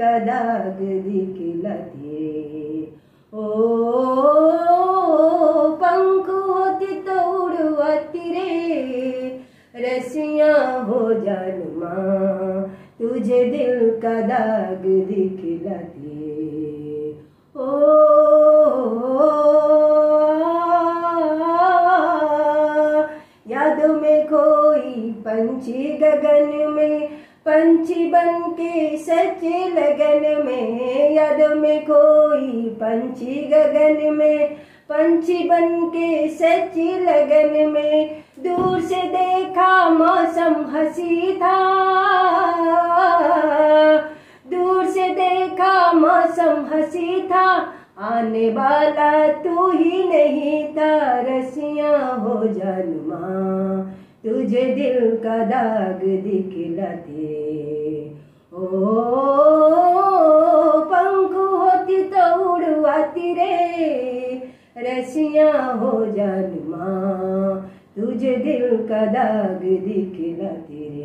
का दाग दिखलाती। ओ, पंख होती तो उड़वाती रे, रसिया हो जान तुझे दिल का दाग दिखलाती। ओ, यादों में कोई पंछी गगन में पंछी बन के सच्चे लगन में, यादों में कोई पंछी गगन में। पंछी बन के सच्ची लगन में, दूर से देखा मौसम हँसी था। दूर से देखा मौसम हँसी था, आने वाला तू ही नहीं था, रसिया हो जन्मा तुझे दिल का दाग दिखलाते। ओ, पंख होती तो उड़वाती रे। रसिया हो जान माँ, तुझे दिल का दाग दिखलाती। रे